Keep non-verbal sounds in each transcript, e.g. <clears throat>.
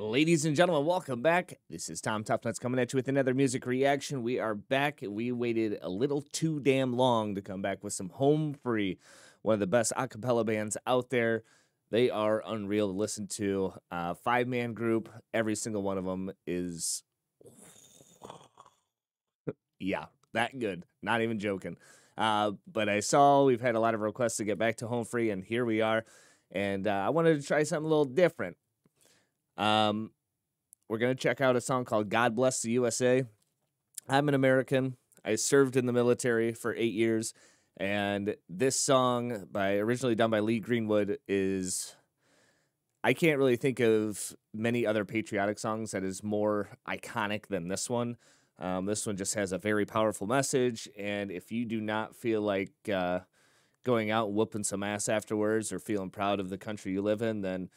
Ladies and gentlemen, welcome back. This is Tom Tuffnuts coming at you with another music reaction. We are back. We waited a little too damn long to come back with some Home Free, one of the best a cappella bands out there. They are unreal to listen to. Uh, Five man group, every single one of them is, <laughs> yeah, that good. Not even joking. Uh, but I saw we've had a lot of requests to get back to Home Free, and here we are. And uh, I wanted to try something a little different. Um, we're going to check out a song called God Bless the USA. I'm an American. I served in the military for eight years. And this song, by originally done by Lee Greenwood, is I can't really think of many other patriotic songs that is more iconic than this one. Um, this one just has a very powerful message, and if you do not feel like uh, going out and whooping some ass afterwards or feeling proud of the country you live in, then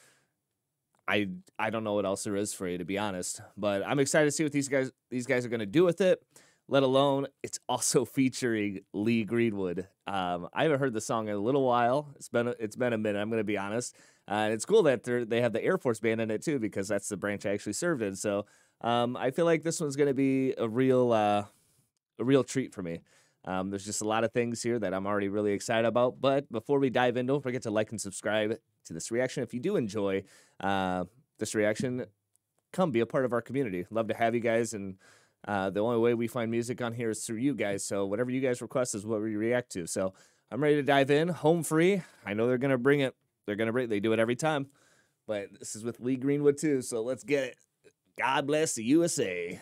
I I don't know what else there is for you to be honest. But I'm excited to see what these guys these guys are going to do with it. Let alone it's also <laughs> featuring Lee Greenwood. Um, I haven't heard the song in a little while. It's been a, it's been a minute. I'm going to be honest. Uh, and it's cool that they they have the Air Force band in it too because that's the branch I actually served in. So um, I feel like this one's going to be a real uh, a real treat for me. Um, there's just a lot of things here that I'm already really excited about. But before we dive in, don't forget to like and subscribe to this reaction. If you do enjoy uh, this reaction, come be a part of our community. Love to have you guys. And uh, the only way we find music on here is through you guys. So whatever you guys request is what we react to. So I'm ready to dive in. Home free. I know they're gonna bring it. They're gonna bring. They do it every time. But this is with Lee Greenwood too. So let's get it. God bless the USA.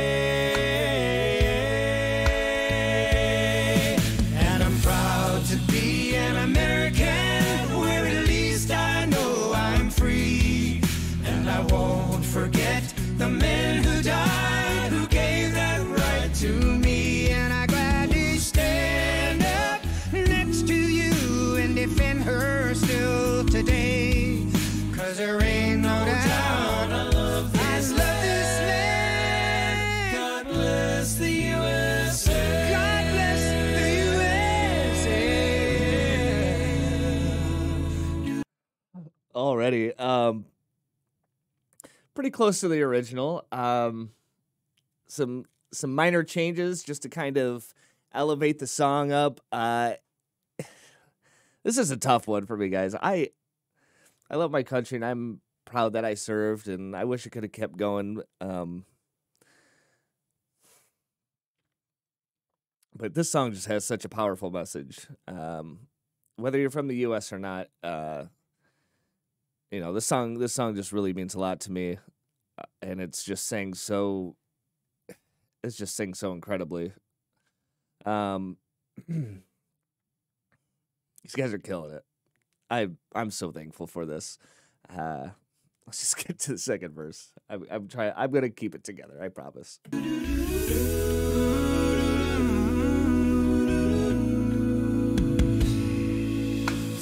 Already. Um, pretty close to the original. Um, some some minor changes just to kind of elevate the song up. Uh, <sighs> this is a tough one for me, guys. I I love my country and I'm proud that I served, and I wish it could have kept going. Um, but this song just has such a powerful message. Um, whether you're from the U.S. or not, uh, you know this song. This song just really means a lot to me, uh, and it's just saying so. It's just saying so incredibly. Um, <clears throat> these guys are killing it. I I'm so thankful for this. Uh, <laughs> let's just get to the second verse. I'm, I'm trying. I'm gonna keep it together. I promise.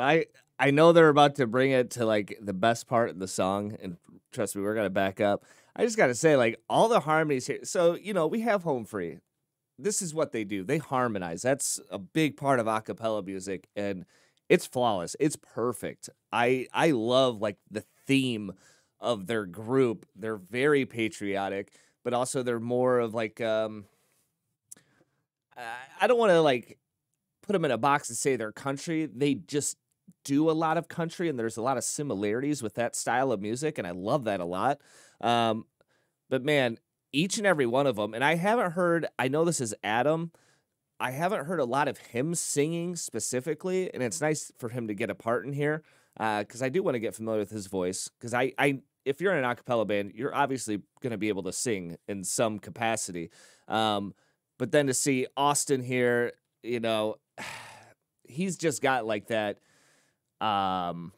I I know they're about to bring it to like the best part of the song, and trust me, we're gonna back up. I just gotta say, like all the harmonies here. So you know, we have home free. This is what they do. They harmonize. That's a big part of a cappella music, and it's flawless. It's perfect. I I love like the theme of their group. They're very patriotic, but also they're more of like um. I- I don't want to like put them in a box and say they're country. They just do a lot of country, and there's a lot of similarities with that style of music, and I love that a lot. Um, but man, each and every one of them, and I haven't heard. I know this is Adam. I haven't heard a lot of him singing specifically, and it's nice for him to get a part in here because I do want to get familiar with his voice. Because I, I, if you're in an a cappella band, you're obviously going to be able to sing in some capacity. Um, but then to see Austin here, you know, <sighs> he's just got like that. Um,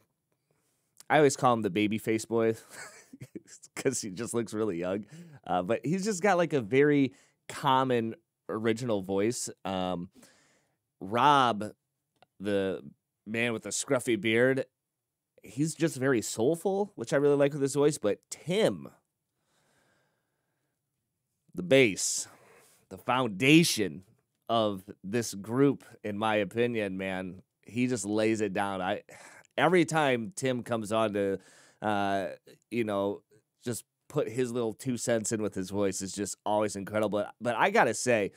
I always call him the baby face boy <laughs> because he just looks really young. Uh, but he's just got like a very common original voice. Um, Rob, the man with the scruffy beard, he's just very soulful, which I really like with his voice. But Tim, the bass, the foundation of this group, in my opinion, man, he just lays it down. I <sighs> every time Tim comes on to, uh, you know, just put his little two cents in with his voice is just always incredible. But I gotta say,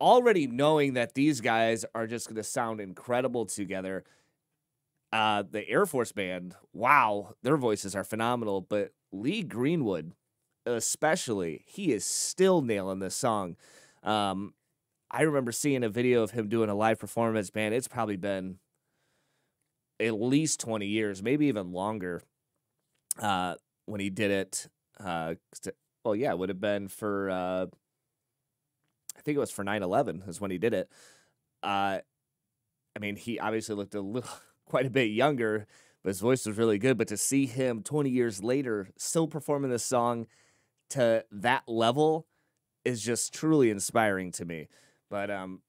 already knowing that these guys are just gonna sound incredible together. Uh, the Air Force Band, wow, their voices are phenomenal. But Lee Greenwood, especially, he is still nailing this song. Um, I remember seeing a video of him doing a live performance. Man, it's probably been at least 20 years, maybe even longer, uh, when he did it. Uh, well, yeah, it would have been for, uh, I think it was for 9 11 is when he did it. Uh, I mean, he obviously looked a little, <laughs> quite a bit younger, but his voice was really good. But to see him 20 years later still performing this song to that level is just truly inspiring to me. But um,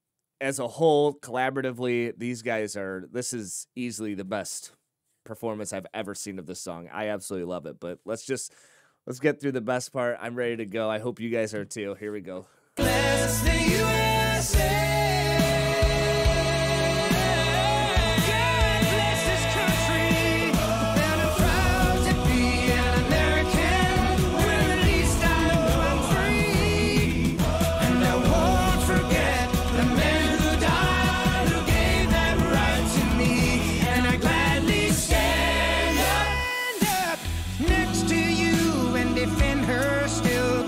as a whole, collaboratively, these guys are. This is easily the best performance I've ever seen of this song. I absolutely love it. But let's just let's get through the best part. I'm ready to go. I hope you guys are too. Here we go.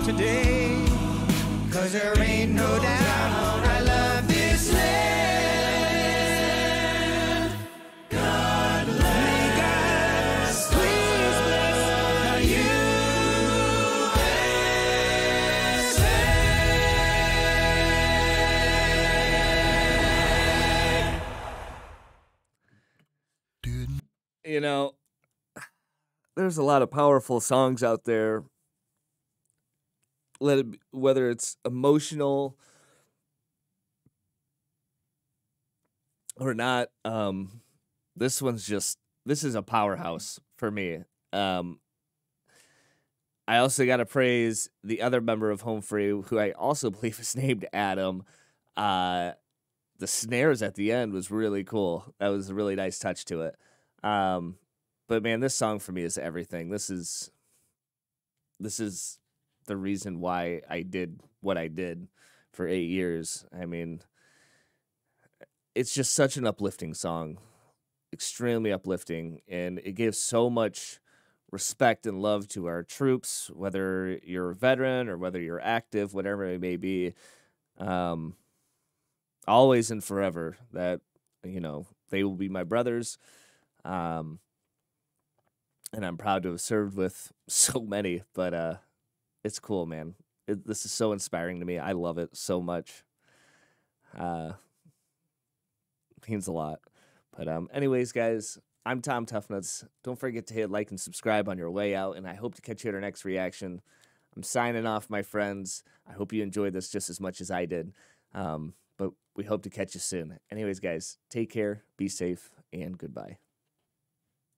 Today. Cause there ain't no doubt I love this land. God bless. Please bless the USA. You know, there's a lot of powerful songs out there. Let it whether it's emotional or not. Um, this one's just this is a powerhouse for me. Um, I also got to praise the other member of Home Free, who I also <laughs> believe is named Adam. Uh, the snares at the end was really cool. That was a really nice touch to it. Um, but man, this song for me is everything. This is this is the reason why I did what I did for eight years. I mean, it's just such an uplifting song, extremely uplifting, and it gives so much respect and love to our troops, whether you're a veteran or whether you're active, whatever it may be. Um, always and forever that you know they will be my brothers. Um, and I'm proud to have served with <laughs> so many, but uh, it's cool, man. It, this is so inspiring to me. I love it so much. Uh, means a lot. But um, anyways, guys, I'm Tom Tuffnuts. Don't forget to hit like and subscribe on your way out, and I hope to catch you at our next reaction. I'm signing off, my friends. I hope you enjoyed this just as much as I did. Um, but we hope to catch you soon. Anyways, guys, take care, be safe, and goodbye.